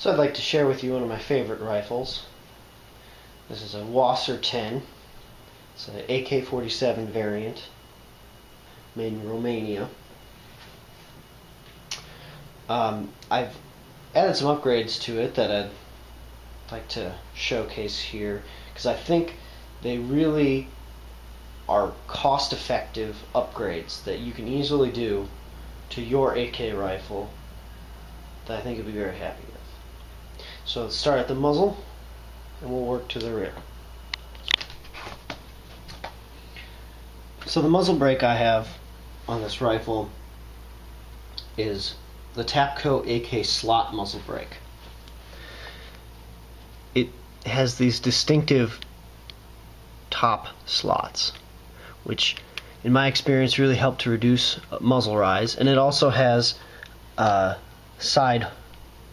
So I'd like to share with you one of my favorite rifles. This is a WASR 10. It's an AK-47 variant made in Romania. Um, I've added some upgrades to it that I'd like to showcase here because I think they really are cost effective upgrades that you can easily do to your AK rifle that I think you'll be very happy with. So let's start at the muzzle and we'll work to the rear. So the muzzle brake I have on this rifle is the Tapco AK slot muzzle brake. It has these distinctive top slots, which in my experience really help to reduce muzzle rise, and it also has uh, side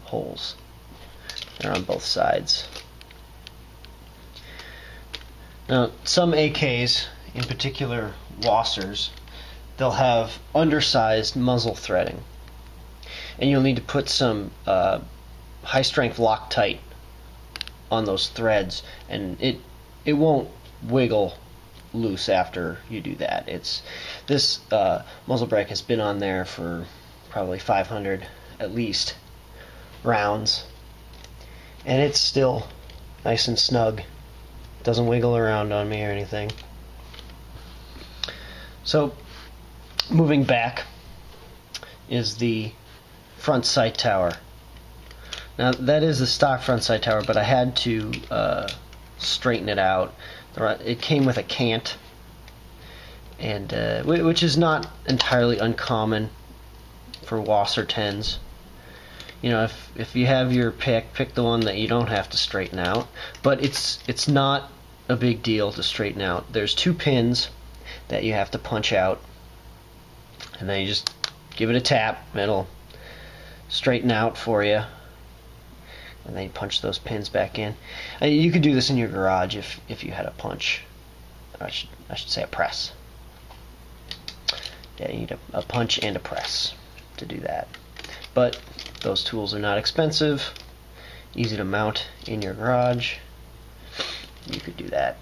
holes they're on both sides. Now, some AKs, in particular WASRs, they'll have undersized muzzle threading. And you'll need to put some uh, high strength Loctite on those threads, and it it won't wiggle loose after you do that. It's this uh, muzzle brake has been on there for probably 500 at least rounds and it's still nice and snug. Doesn't wiggle around on me or anything. So, moving back is the front sight tower. Now that is the stock front sight tower, but I had to uh, straighten it out. It came with a cant, and uh, which is not entirely uncommon for WASR 10s you know, if if you have your pick, pick the one that you don't have to straighten out. But it's it's not a big deal to straighten out. There's two pins that you have to punch out, and then you just give it a tap. It'll straighten out for you, and then you punch those pins back in. Uh, you could do this in your garage if if you had a punch. I should I should say a press. Yeah, you need a, a punch and a press to do that. But those tools are not expensive, easy to mount in your garage. You could do that.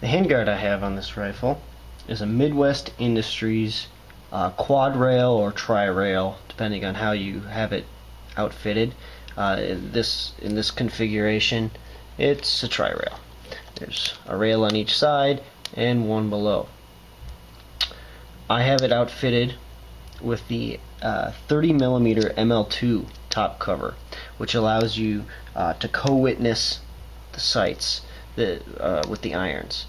The handguard I have on this rifle is a Midwest Industries uh, quad rail or tri rail, depending on how you have it outfitted. Uh, in this in this configuration, it's a tri rail. There's a rail on each side and one below. I have it outfitted with the uh, 30 millimeter ML2 top cover, which allows you uh, to co-witness the sights uh, with the irons.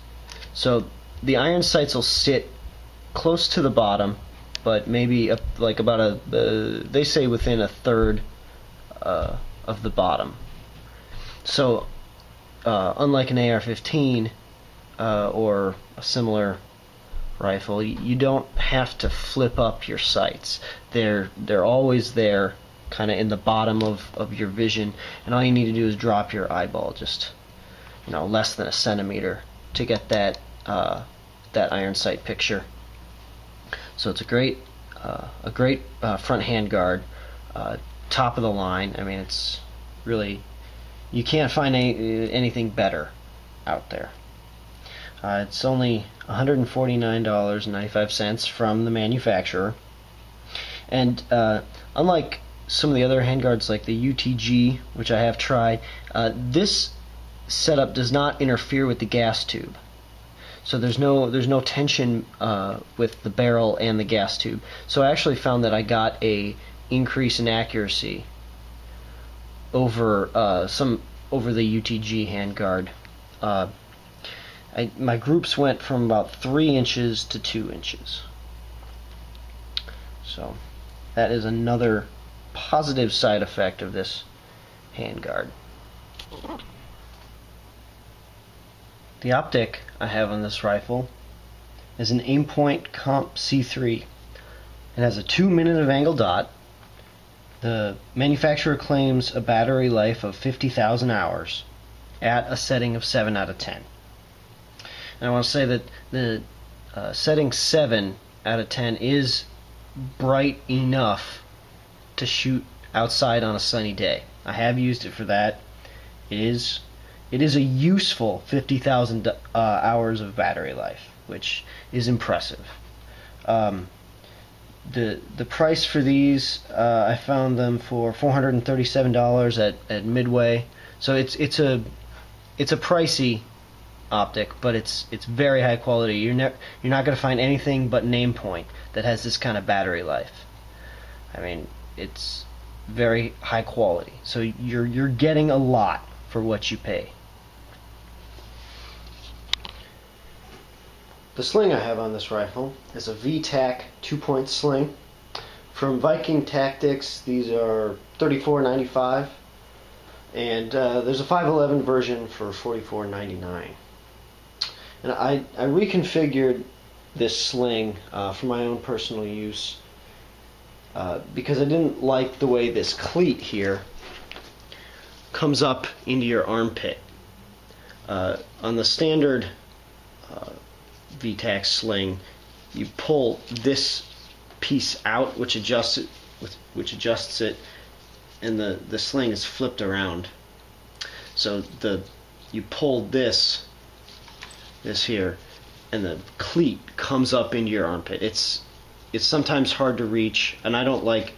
So the iron sights will sit close to the bottom, but maybe a, like about a they say within a third uh, of the bottom. So uh, unlike an AR-15 uh, or a similar rifle, you don't have to flip up your sights. They're they're always there, kind of in the bottom of, of your vision, and all you need to do is drop your eyeball just you know less than a centimeter to get that uh, that iron sight picture. So it's a great uh, a great uh, front hand guard, uh, top of the line. I mean, it's really you can't find any, anything better out there. Uh, it's only $149.95 from the manufacturer. And uh, unlike some of the other handguards like the UTG, which I have tried, uh, this setup does not interfere with the gas tube. So there's no there's no tension uh, with the barrel and the gas tube. So I actually found that I got a increase in accuracy over uh, some over the UTG handguard. I, my groups went from about 3 inches to 2 inches. So that is another positive side effect of this handguard. The optic I have on this rifle is an Aimpoint Comp C3. It has a 2 minute of angle dot. The manufacturer claims a battery life of 50,000 hours at a setting of 7 out of 10. And I want to say that the uh, setting 7 out of 10 is bright enough to shoot outside on a sunny day. I have used it for that. It is it is a useful 50,000 uh, hours of battery life, which is impressive. Um, the the price for these uh, I found them for $437 at, at Midway. So it's it's a it's a pricey optic, but it's it's very high quality. You're ne- you're not going to find anything but Aimpoint that has this kind of battery life. I mean, it's very high quality. So you're you're getting a lot for what you pay. The sling I have on this rifle is a VTAC two-point sling from Viking Tactics. These are 34.95, and uh, there's a 511 version for 44.99. And I I reconfigured this sling uh, for my own personal use uh, because I didn't like the way this cleat here comes up into your armpit. Uh, on the standard uh, VTAC sling, you pull this piece out, which adjusts it, which adjusts it, and the the sling is flipped around. So the you pull this this here, and the cleat comes up into your armpit. It's it's sometimes hard to reach, and I don't like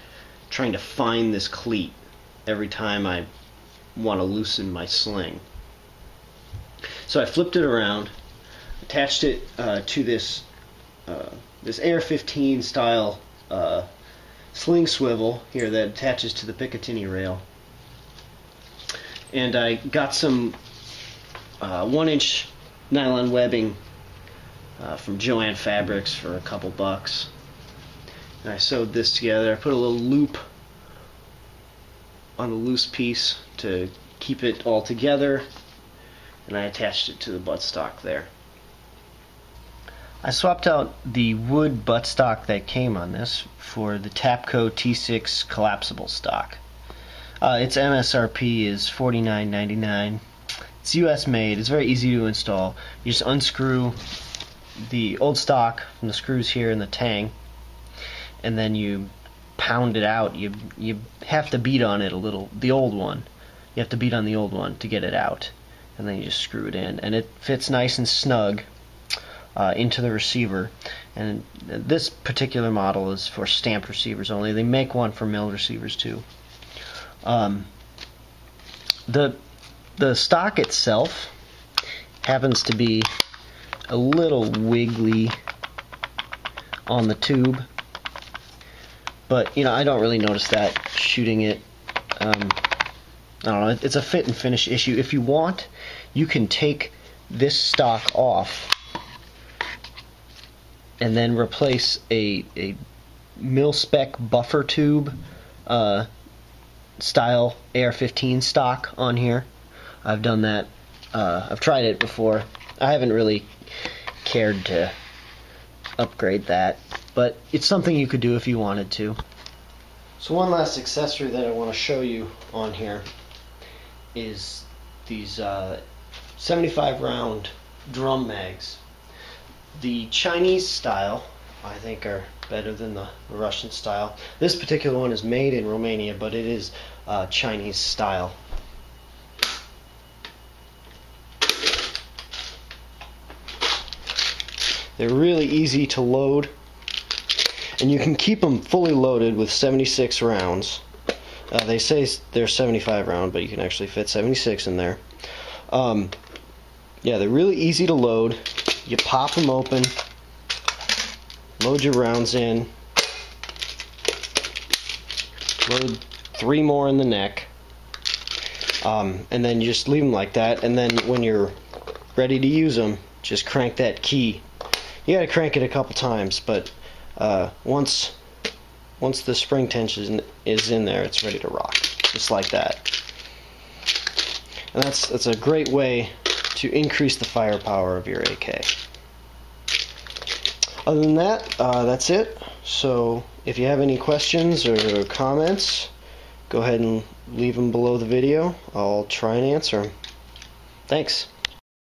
trying to find this cleat every time I want to loosen my sling. So I flipped it around attached it uh, to this uh, this AR-15 style uh, sling swivel here that attaches to the Picatinny rail. And I got some uh, one inch nylon webbing uh, from Jo-Ann Fabrics for a couple bucks. And I sewed this together. I put a little loop on the loose piece to keep it all together and I attached it to the buttstock there. I swapped out the wood buttstock that came on this for the Tapco T6 collapsible stock. Uh, its MSRP is $49.99. It's US made. It's very easy to install. You just unscrew the old stock from the screws here in the tang, and then you pound it out. You you have to beat on it a little. The old one, you have to beat on the old one to get it out, and then you just screw it in, and it fits nice and snug uh, into the receiver. And this particular model is for stamped receivers only. They make one for milled receivers too. Um, the the stock itself happens to be a little wiggly on the tube, but you know I don't really notice that shooting it. Um, I don't know. It's a fit and finish issue. If you want, you can take this stock off and then replace a, a mil spec buffer tube uh, style AR-15 stock on here. I've done that. Uh, I've tried it before. I haven't really cared to upgrade that, but it's something you could do if you wanted to. So one last accessory that I want to show you on here is these uh, 75 round drum mags the Chinese style, I think, are better than the Russian style. This particular one is made in Romania, but it is uh, Chinese style. They're really easy to load, and you can keep them fully loaded with 76 rounds. Uh, they say they're 75 round, but you can actually fit 76 in there. Um, yeah, they're really easy to load you pop them open, load your rounds in, load three more in the neck, um, and then you just leave them like that. And then when you're ready to use them, just crank that key. You got to crank it a couple times, but uh, once once the spring tension is in there, it's ready to rock, just like that. And that's that's a great way to increase the firepower of your AK. Other than that, uh, that's it. So if you have any questions or comments, go ahead and leave them below the video. I'll try and answer them. Thanks.